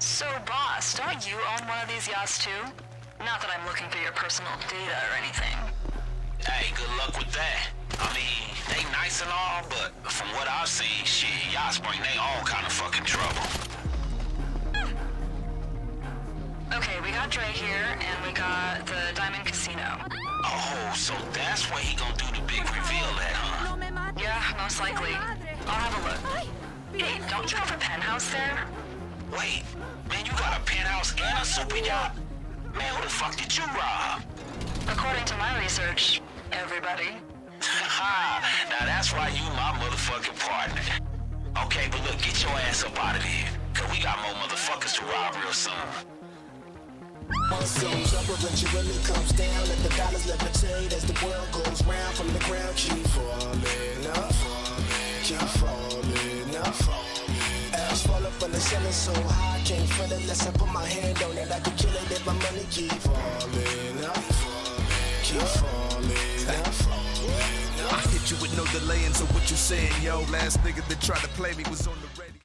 So, boss, don't you own one of these yachts too? Not that I'm looking for your personal data or anything. Hey, good luck with that. I mean, they nice and all, but from what I've seen, shit, yachts bring they all kind of fucking trouble. Okay, we got Dre here, and we got the Diamond Casino. Oh, so that's where he gonna do the big reveal at, huh? Yeah, most likely. I'll have a look. Hey, don't you have a penthouse there? Wait, got a penthouse and a super yacht? Man, who the fuck did you rob? According to my research, everybody. Ha! now that's why you my motherfucking partner. Okay, but look, get your ass up out of here. Cause we got more motherfuckers to rob real soon. Once goes up, eventually comes down. Let the dollars levitate as the world goes round from the ground. Keep the ceiling so high, I can't feel it unless I put my hand on it. I could kill it if my money keep falling up, keep falling up. I hit you with no delaying, so what you saying, yo? Last nigga that tried to play me was on the radio.